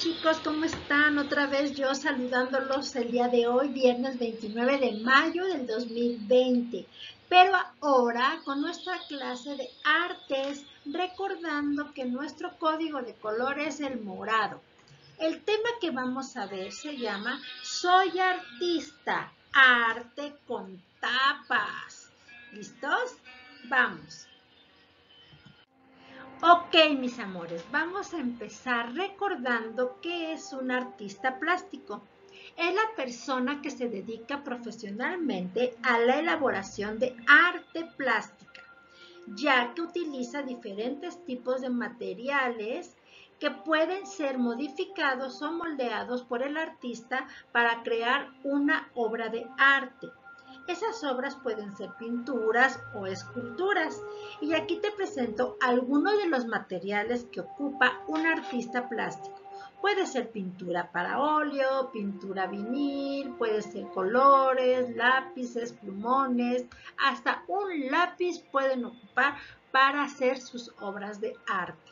Chicos, ¿cómo están? Otra vez yo saludándolos el día de hoy, viernes 29 de mayo del 2020. Pero ahora con nuestra clase de artes, recordando que nuestro código de color es el morado. El tema que vamos a ver se llama Soy artista, arte con tapas. ¿Listos? Vamos. Ok, mis amores, vamos a empezar recordando qué es un artista plástico. Es la persona que se dedica profesionalmente a la elaboración de arte plástica, ya que utiliza diferentes tipos de materiales que pueden ser modificados o moldeados por el artista para crear una obra de arte. Esas obras pueden ser pinturas o esculturas. Y aquí te presento algunos de los materiales que ocupa un artista plástico. Puede ser pintura para óleo, pintura vinil, puede ser colores, lápices, plumones, hasta un lápiz pueden ocupar para hacer sus obras de arte.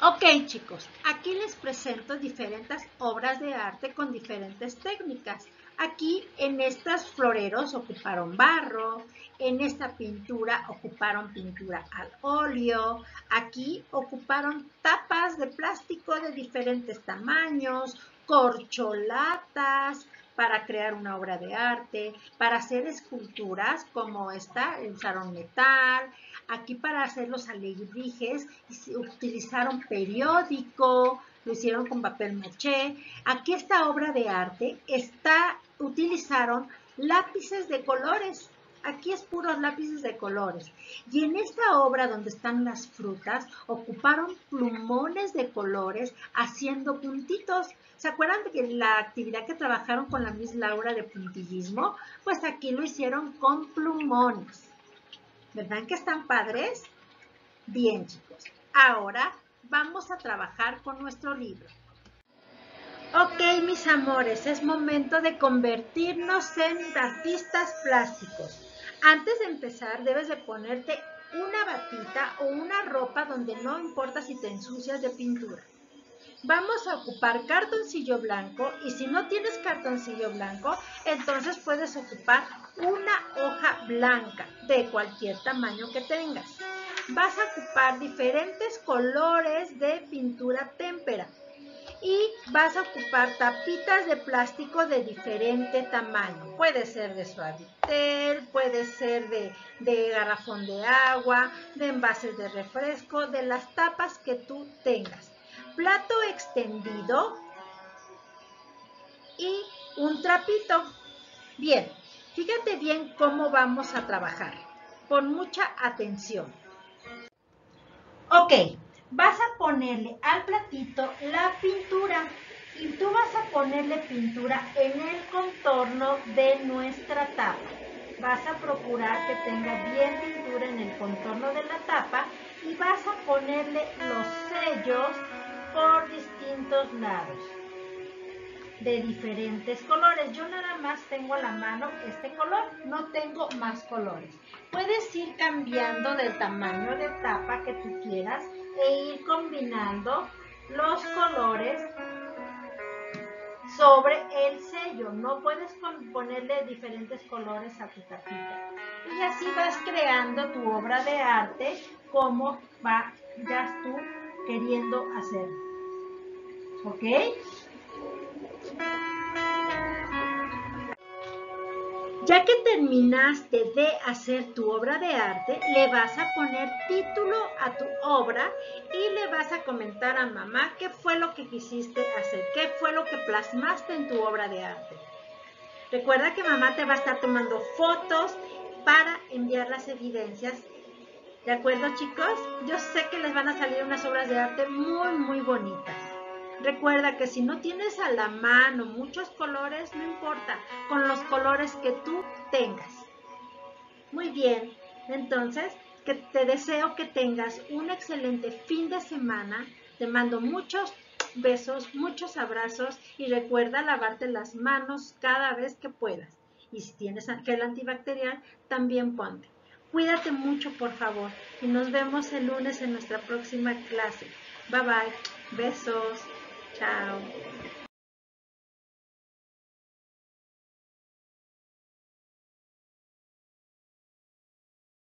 Ok chicos, aquí les presento diferentes obras de arte con diferentes técnicas. Aquí en estos floreros ocuparon barro, en esta pintura ocuparon pintura al óleo, aquí ocuparon tapas de plástico de diferentes tamaños, corcholatas para crear una obra de arte, para hacer esculturas como esta usaron metal, aquí para hacer los alebrijes utilizaron periódico, lo hicieron con papel maché. Aquí esta obra de arte está, utilizaron lápices de colores. Aquí es puros lápices de colores. Y en esta obra donde están las frutas, ocuparon plumones de colores haciendo puntitos. ¿Se acuerdan de que la actividad que trabajaron con la Miss Laura de puntillismo? Pues aquí lo hicieron con plumones. ¿Verdad que están padres? Bien, chicos. Ahora vamos a trabajar con nuestro libro. Ok, mis amores, es momento de convertirnos en artistas plásticos. Antes de empezar, debes de ponerte una batita o una ropa donde no importa si te ensucias de pintura. Vamos a ocupar cartoncillo blanco y si no tienes cartoncillo blanco, entonces puedes ocupar una hoja blanca de cualquier tamaño que tengas. Vas a ocupar diferentes colores de pintura témpera y vas a ocupar tapitas de plástico de diferente tamaño. Puede ser de suavitel, puede ser de, garrafón de agua, de envases de refresco, de las tapas que tú tengas plato extendido y un trapito. Bien, fíjate bien cómo vamos a trabajar. Pon mucha atención. Ok, vas a ponerle al platito la pintura y tú vas a ponerle pintura en el contorno de nuestra tapa. Vas a procurar que tenga bien pintura en el contorno de la tapa y vas a ponerle los sellos por distintos lados de diferentes colores. Yo nada más tengo a la mano este color, no tengo más colores. Puedes ir cambiando del tamaño de tapa que tú quieras e ir combinando los colores sobre el sello. No puedes ponerle diferentes colores a tu tapita. Y así vas creando tu obra de arte como vayas tú queriendo hacer. ¿Ok? Ya que terminaste de hacer tu obra de arte, le vas a poner título a tu obra y le vas a comentar a mamá qué fue lo que quisiste hacer, qué fue lo que plasmaste en tu obra de arte. Recuerda que mamá te va a estar tomando fotos para enviar las evidencias. ¿De acuerdo chicos? Yo sé que les van a salir unas obras de arte muy, muy bonitas. Recuerda que si no tienes a la mano muchos colores, no importa, con los colores que tú tengas. Muy bien, entonces que te deseo que tengas un excelente fin de semana. Te mando muchos besos, muchos abrazos y recuerda lavarte las manos cada vez que puedas. Y si tienes gel antibacterial, también ponte. Cuídate mucho, por favor, y nos vemos el lunes en nuestra próxima clase. Bye bye. Besos. Chao.